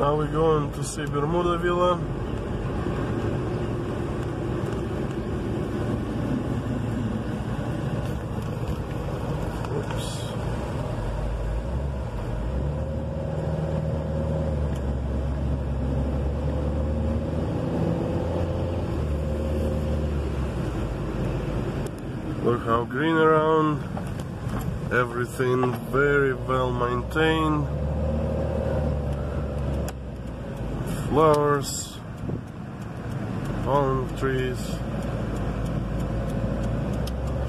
Now we're going to see Bermuda Villa. Look how green around. Everything very well maintained. Flowers, palm trees,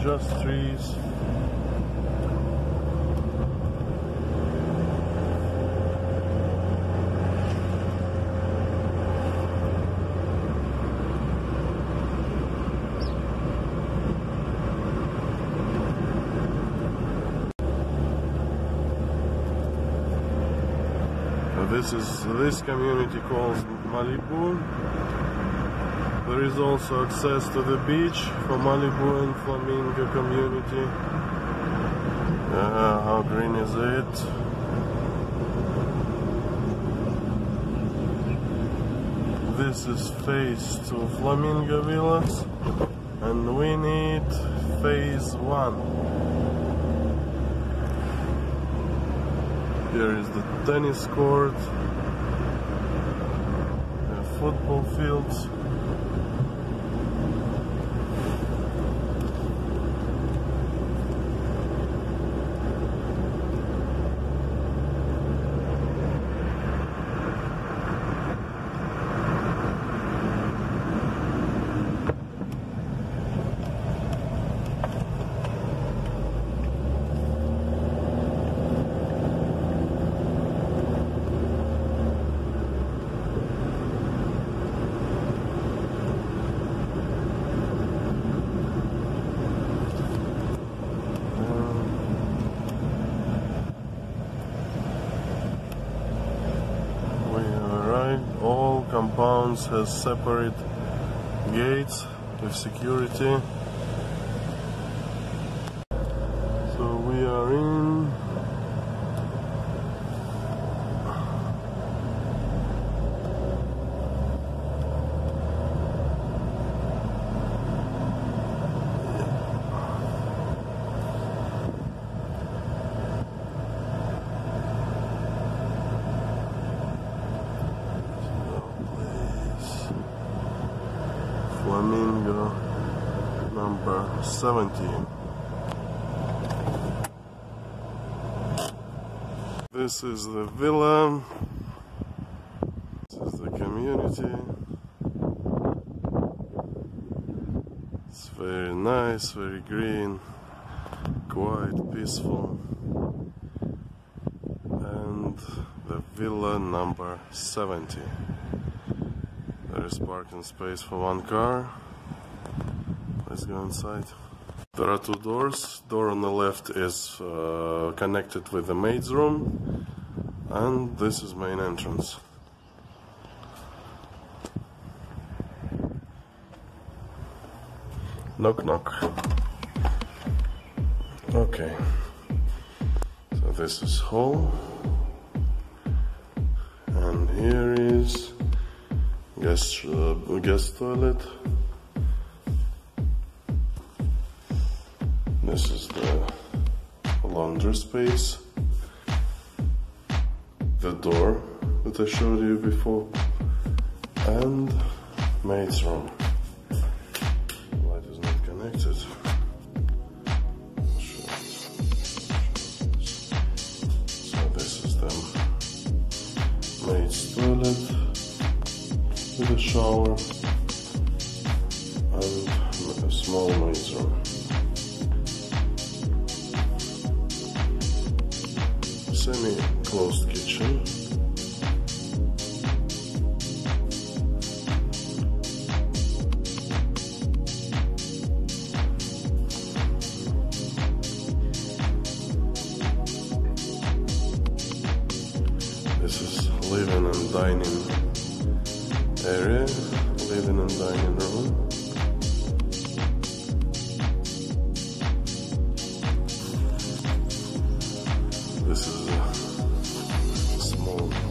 just trees. This is this community called Malibu. There is also access to the beach for Malibu and Flamingo community. Uh, how green is it? This is phase two Flamingo Villas, and we need phase one. Here is the tennis court, uh, football fields. We arrived. All compounds has separate gates with security. So we are in. place. Flamingo number 17. This is the villa. This is the community. It's very nice, very green, quite peaceful. And the villa number 70. There is parking space for one car. Let's go inside. There are two doors. Door on the left is uh, connected with the maid's room, and this is main entrance. Knock knock. Okay. So this is hall, and here is guest uh, guest toilet. This is the laundry space. The door that I showed you before, and maid's room. Semi-closed kitchen. This is living and dining area, living and dining room.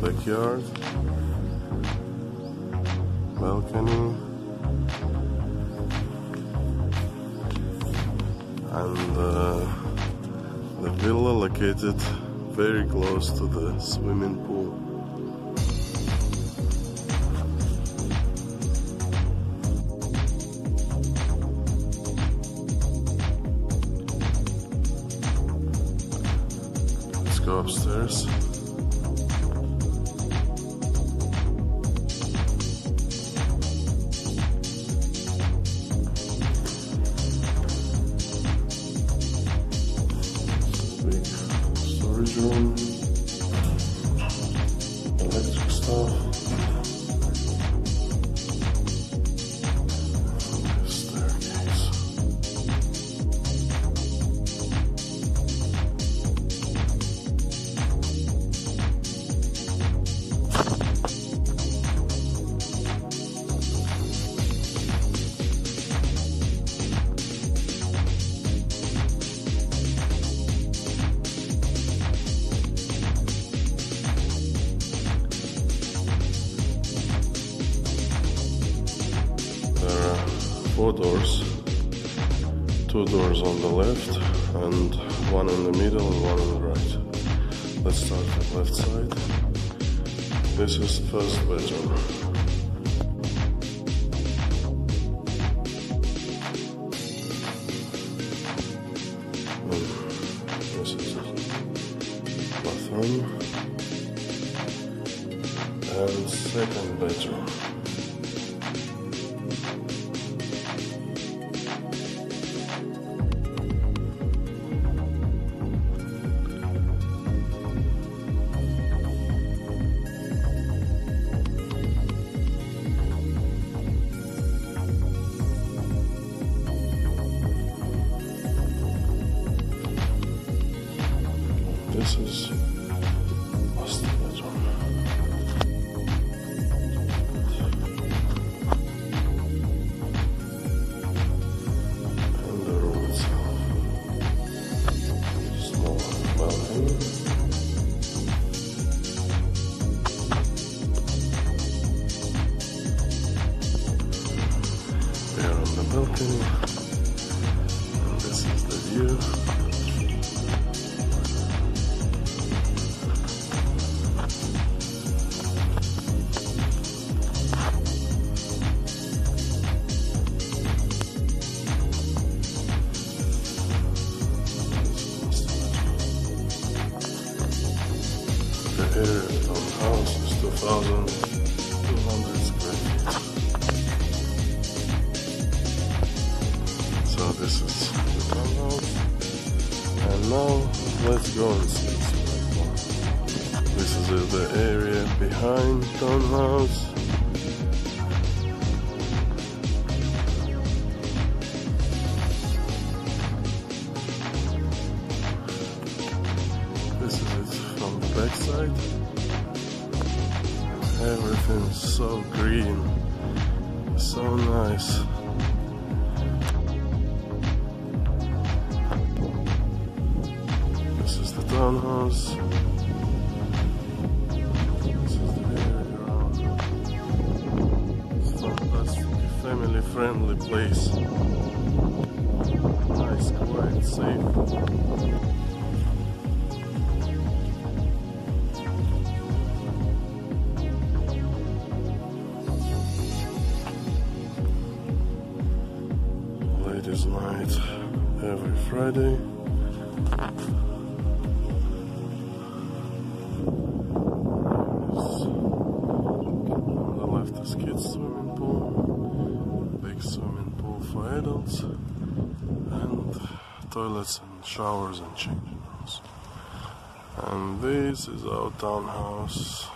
Backyard, balcony, and uh, the villa located very close to the swimming pool. Let's go upstairs. Storage four doors, two doors on the left and one in the middle and one on the right. Let's start with left side. This is first bedroom. This 2,200 square feet. So this is the. And now let's go and see. This is the area behind townhouse. Everything's so green, so nice. This is the townhouse. This is the. It's fantastic, family friendly place. Nice, quiet, safe. On the left is kids swimming pool, big swimming pool for adults, and toilets and showers and changing rooms. And this is our townhouse